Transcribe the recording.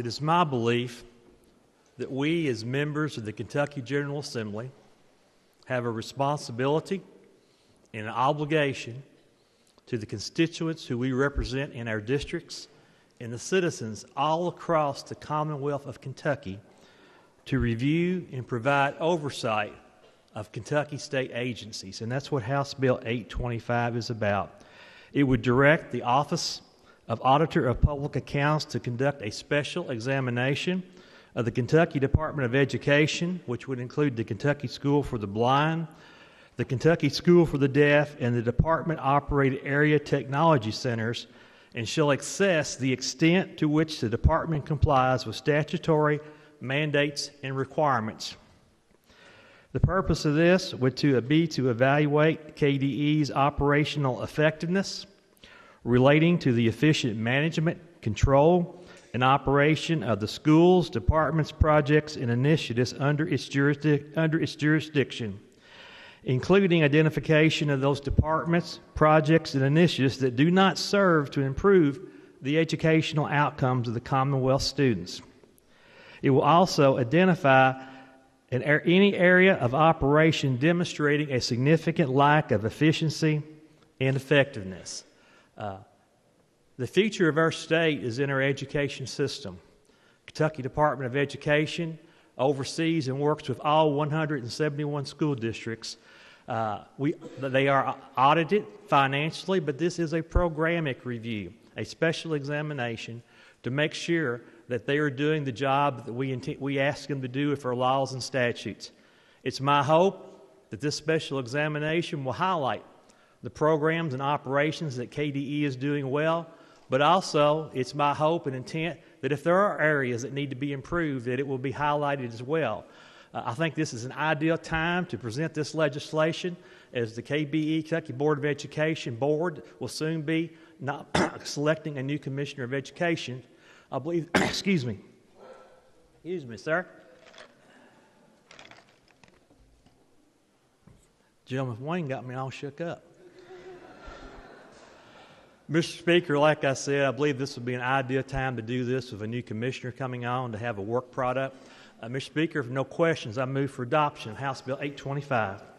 It is my belief that we, as members of the Kentucky General Assembly, have a responsibility and an obligation to the constituents who we represent in our districts and the citizens all across the Commonwealth of Kentucky to review and provide oversight of Kentucky state agencies. And that's what House Bill 825 is about. It would direct the Office of Auditor of Public Accounts to conduct a special examination of the Kentucky Department of Education, which would include the Kentucky School for the Blind, the Kentucky School for the Deaf, and the department operated area technology centers, and shall assess the extent to which the department complies with statutory mandates and requirements. The purpose of this would to be to evaluate KDE's operational effectiveness relating to the efficient management, control, and operation of the schools, departments, projects, and initiatives under its, jurisdic- under its jurisdiction, including identification of those departments, projects, and initiatives that do not serve to improve the educational outcomes of the Commonwealth students. It will also identify an, any area of operation demonstrating a significant lack of efficiency and effectiveness. Uh, the future of our state is in our education system. Kentucky Department of Education oversees and works with all 171 school districts. Uh, we, they are audited financially, but this is a programic review, a special examination to make sure that they are doing the job that we, we ask them to do for laws and statutes. It's my hope that this special examination will highlight the programs and operations that KDE is doing well, but also it's my hope and intent that if there are areas that need to be improved, that it will be highlighted as well. Uh, I think this is an ideal time to present this legislation as the KBE, Kentucky Board of Education Board, will soon be not selecting a new Commissioner of Education I believe, excuse me, excuse me, sir. Gentleman Wayne got me all shook up. Mr. Speaker, like I said, I believe this would be an ideal time to do this with a new commissioner coming on to have a work product. Uh, Mr. Speaker, if no questions, I move for adoption of House Bill 825.